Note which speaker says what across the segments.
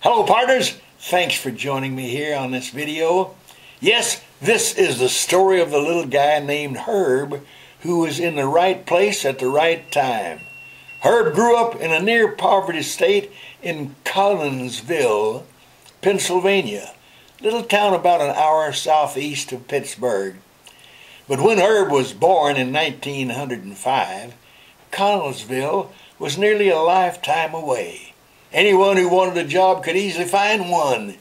Speaker 1: Hello partners, thanks for joining me here on this video. Yes, this is the story of the little guy named Herb who was in the right place at the right time. Herb grew up in a near poverty state in Connellsville, Pennsylvania, little town about an hour southeast of Pittsburgh. But when Herb was born in 1905, Connellsville was nearly a lifetime away. Anyone who wanted a job could easily find one.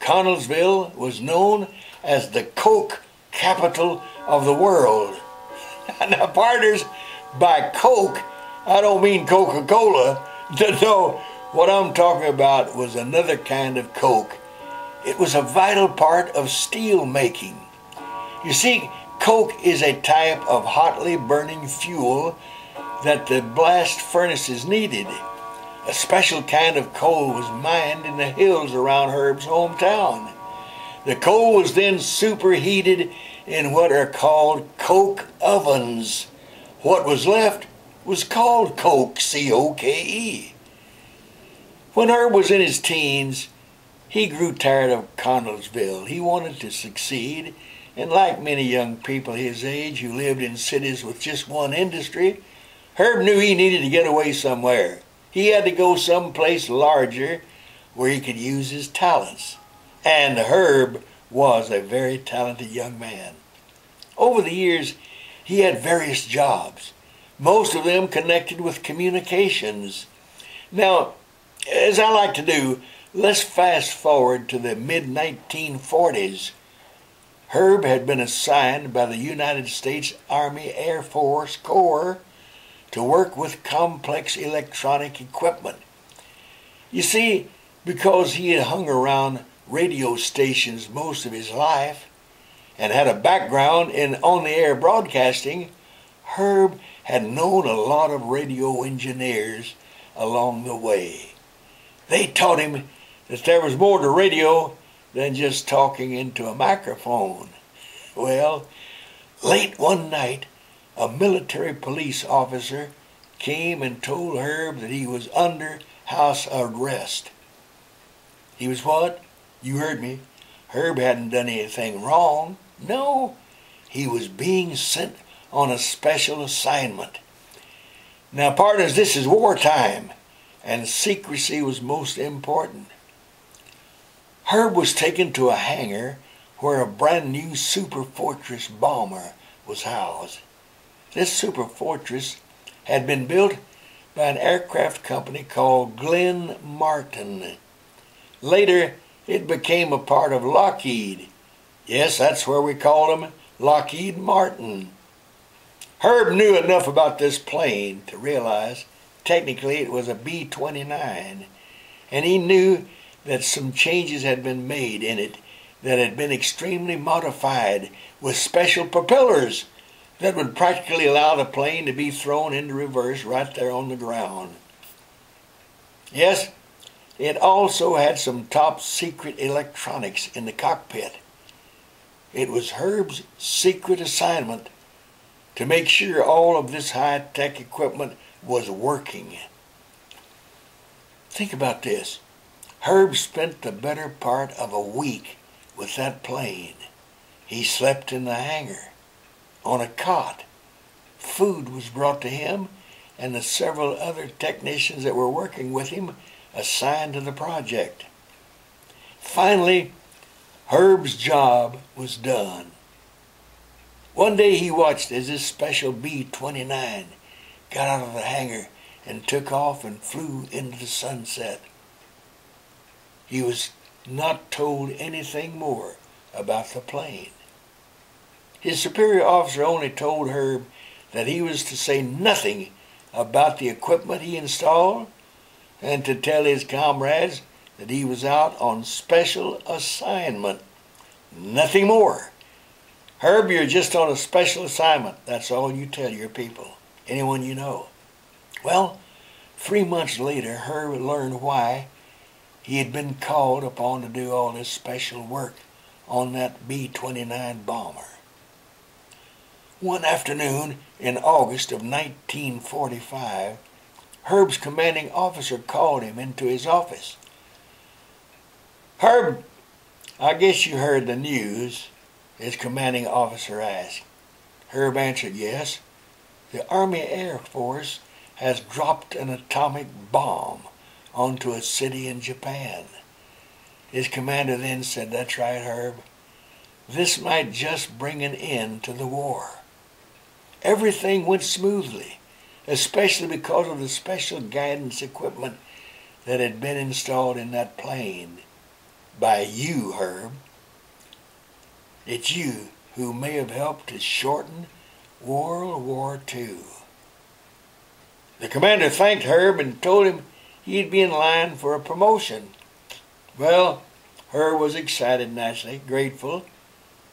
Speaker 1: Connellsville was known as the Coke capital of the world. now, partners, by Coke, I don't mean Coca-Cola. No, what I'm talking about was another kind of Coke. It was a vital part of steel making. You see, Coke is a type of hotly burning fuel that the blast furnaces needed. A special kind of coal was mined in the hills around Herb's hometown. The coal was then superheated in what are called coke ovens. What was left was called coke, C-O-K-E. When Herb was in his teens, he grew tired of Connellsville. He wanted to succeed and like many young people his age who lived in cities with just one industry, Herb knew he needed to get away somewhere. He had to go someplace larger where he could use his talents. And Herb was a very talented young man. Over the years, he had various jobs, most of them connected with communications. Now, as I like to do, let's fast forward to the mid 1940s Herb had been assigned by the United States Army Air Force Corps to work with complex electronic equipment. You see, because he had hung around radio stations most of his life and had a background in on-the-air broadcasting, Herb had known a lot of radio engineers along the way. They taught him that there was more to radio than just talking into a microphone. Well, late one night, a military police officer came and told Herb that he was under house arrest. He was what? You heard me. Herb hadn't done anything wrong. No, he was being sent on a special assignment. Now, partners, this is wartime, and secrecy was most important. Herb was taken to a hangar where a brand new Super Fortress bomber was housed. This Super Fortress had been built by an aircraft company called Glenn Martin. Later, it became a part of Lockheed. Yes, that's where we called them Lockheed Martin. Herb knew enough about this plane to realize technically it was a B-29, and he knew that some changes had been made in it that had been extremely modified with special propellers that would practically allow the plane to be thrown into reverse right there on the ground. Yes, it also had some top secret electronics in the cockpit. It was Herb's secret assignment to make sure all of this high-tech equipment was working. Think about this. Herb spent the better part of a week with that plane. He slept in the hangar, on a cot. Food was brought to him, and the several other technicians that were working with him assigned to the project. Finally, Herb's job was done. One day he watched as his special B-29 got out of the hangar and took off and flew into the sunset. He was not told anything more about the plane. His superior officer only told Herb that he was to say nothing about the equipment he installed and to tell his comrades that he was out on special assignment. Nothing more. Herb, you're just on a special assignment. That's all you tell your people, anyone you know. Well, three months later, Herb learned why he had been called upon to do all this special work on that B-29 bomber. One afternoon in August of 1945, Herb's commanding officer called him into his office. Herb, I guess you heard the news, his commanding officer asked. Herb answered yes. The Army Air Force has dropped an atomic bomb onto a city in Japan. His commander then said, That's right, Herb. This might just bring an end to the war. Everything went smoothly, especially because of the special guidance equipment that had been installed in that plane by you, Herb. It's you who may have helped to shorten World War II. The commander thanked Herb and told him he'd be in line for a promotion. Well, Herb was excited naturally, grateful.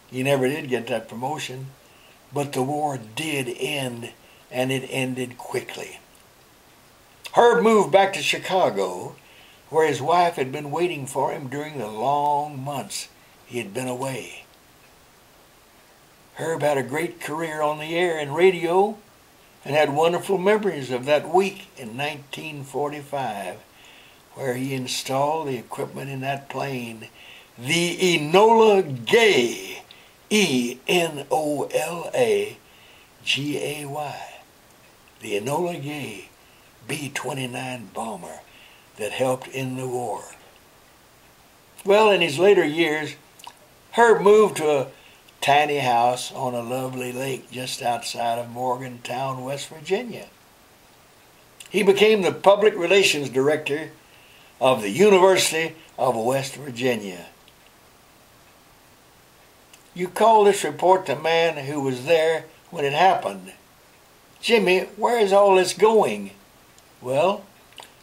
Speaker 1: He never did get that promotion, but the war did end, and it ended quickly. Herb moved back to Chicago, where his wife had been waiting for him during the long months he had been away. Herb had a great career on the air and radio and had wonderful memories of that week in 1945 where he installed the equipment in that plane, the Enola Gay, E N O L A G A Y, the Enola Gay B 29 bomber that helped in the war. Well, in his later years, Herb moved to a tiny house on a lovely lake just outside of Morgantown, West Virginia. He became the public relations director of the University of West Virginia. You call this report the man who was there when it happened. Jimmy, where is all this going? Well,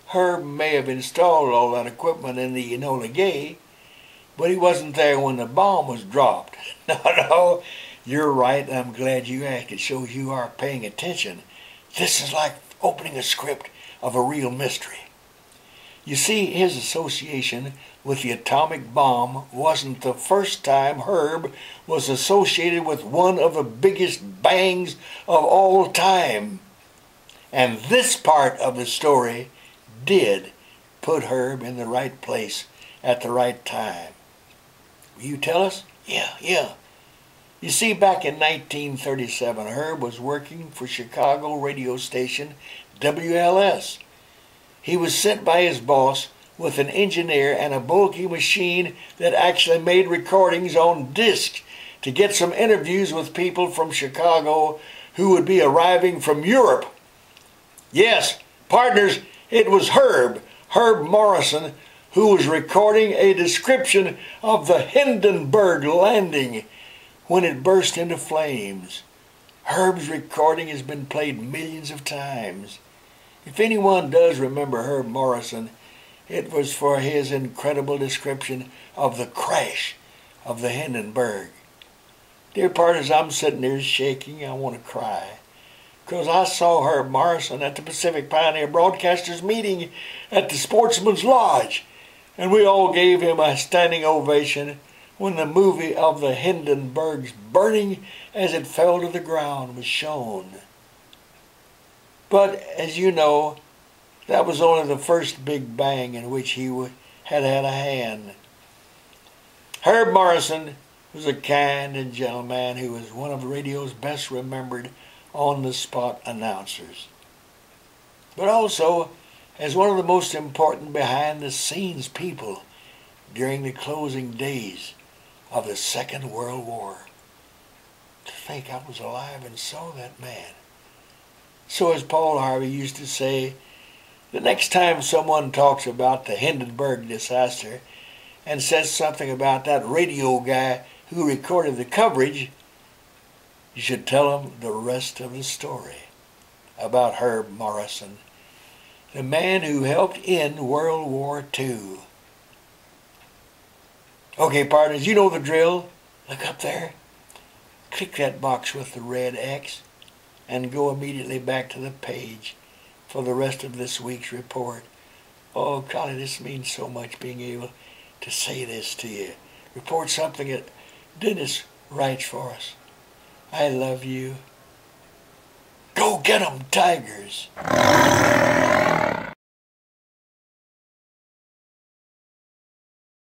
Speaker 1: Herb may have installed all that equipment in the Enola Gay, but he wasn't there when the bomb was dropped. no, no, you're right. I'm glad you asked. It shows you are paying attention. This is like opening a script of a real mystery. You see, his association with the atomic bomb wasn't the first time Herb was associated with one of the biggest bangs of all time. And this part of the story did put Herb in the right place at the right time. Will you tell us? Yeah, yeah. You see, back in 1937, Herb was working for Chicago radio station WLS. He was sent by his boss with an engineer and a bulky machine that actually made recordings on disc to get some interviews with people from Chicago who would be arriving from Europe. Yes, partners, it was Herb, Herb Morrison, who was recording a description of the Hindenburg landing when it burst into flames. Herb's recording has been played millions of times. If anyone does remember Herb Morrison, it was for his incredible description of the crash of the Hindenburg. Dear partners, I'm sitting there shaking. I want to cry. Because I saw Herb Morrison at the Pacific Pioneer Broadcasters meeting at the Sportsman's Lodge and we all gave him a standing ovation when the movie of the Hindenburgs burning as it fell to the ground was shown. But as you know, that was only the first big bang in which he had had a hand. Herb Morrison was a kind and gentle man who was one of radio's best remembered on the spot announcers. But also, as one of the most important behind the scenes people during the closing days of the Second World War. To think I was alive and saw that man. So, as Paul Harvey used to say, the next time someone talks about the Hindenburg disaster and says something about that radio guy who recorded the coverage, you should tell them the rest of the story about Herb Morrison the man who helped end World War II. Okay, partners, you know the drill. Look up there. Click that box with the red X and go immediately back to the page for the rest of this week's report. Oh, Connie, this means so much being able to say this to you. Report something that Dennis writes for us. I love you. Go get 'em, Tigers.